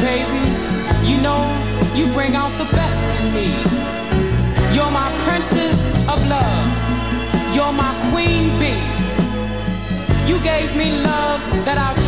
baby. You know, you bring out the best in me. You're my princess of love. You're my queen bee. You gave me love that I